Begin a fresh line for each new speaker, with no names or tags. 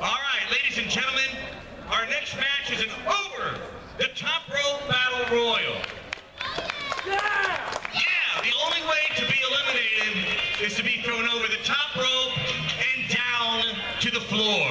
All right, ladies and gentlemen, our next match is an over the top rope battle royal. Yeah, the only way to be eliminated is to be thrown over the top rope and down to the floor.